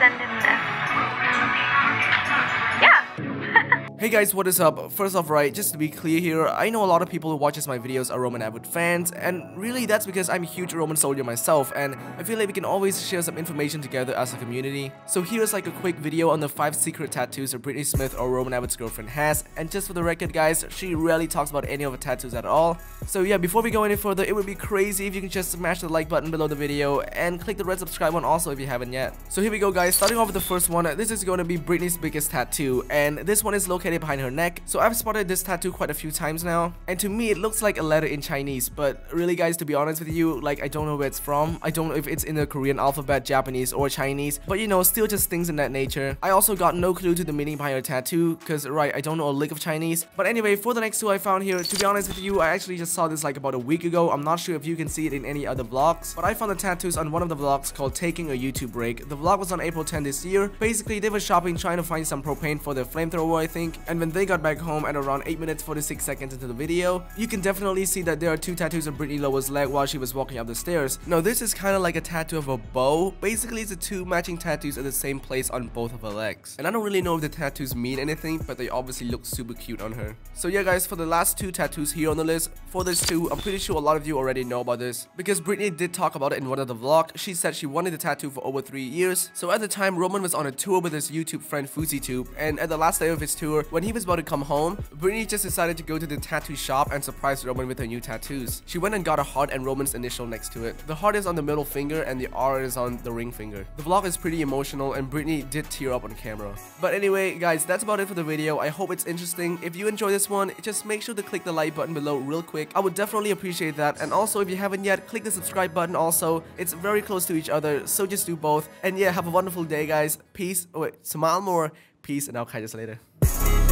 send in this. Hey guys, what is up? First off, right, just to be clear here, I know a lot of people who watches my videos are Roman Atwood fans, and really that's because I'm a huge Roman soldier myself, and I feel like we can always share some information together as a community. So here's like a quick video on the 5 secret tattoos that Brittney Smith or Roman Atwood's girlfriend has, and just for the record guys, she rarely talks about any of her tattoos at all. So yeah, before we go any further, it would be crazy if you can just smash the like button below the video, and click the red subscribe one also if you haven't yet. So here we go guys, starting off with the first one, this is going to be Brittney's biggest tattoo, and this one is located behind her neck. So I've spotted this tattoo quite a few times now. And to me, it looks like a letter in Chinese. But really guys, to be honest with you, like I don't know where it's from. I don't know if it's in the Korean alphabet, Japanese, or Chinese. But you know, still just things in that nature. I also got no clue to the meaning behind her tattoo. Cause right, I don't know a lick of Chinese. But anyway, for the next two I found here, to be honest with you, I actually just saw this like about a week ago. I'm not sure if you can see it in any other vlogs. But I found the tattoos on one of the vlogs called Taking a YouTube Break. The vlog was on April 10 this year. Basically, they were shopping trying to find some propane for their flamethrower, I think. And when they got back home at around 8 minutes 46 seconds into the video, you can definitely see that there are two tattoos of Brittney Lower's leg while she was walking up the stairs. Now this is kind of like a tattoo of a bow, basically it's the two matching tattoos at the same place on both of her legs. And I don't really know if the tattoos mean anything, but they obviously look super cute on her. So yeah guys, for the last two tattoos here on the list, for this two, I'm pretty sure a lot of you already know about this, because Brittney did talk about it in one of the vlogs. She said she wanted the tattoo for over 3 years. So at the time, Roman was on a tour with his YouTube friend FouseyTube, and at the last day of his tour, when he was about to come home, Brittney just decided to go to the tattoo shop and surprise Roman with her new tattoos. She went and got a heart and Roman's initial next to it. The heart is on the middle finger and the R is on the ring finger. The vlog is pretty emotional and Brittney did tear up on camera. But anyway, guys, that's about it for the video. I hope it's interesting. If you enjoy this one, just make sure to click the like button below real quick. I would definitely appreciate that. And also, if you haven't yet, click the subscribe button also. It's very close to each other, so just do both. And yeah, have a wonderful day, guys. Peace. Oh, wait, smile more. Peace, and I'll catch you later.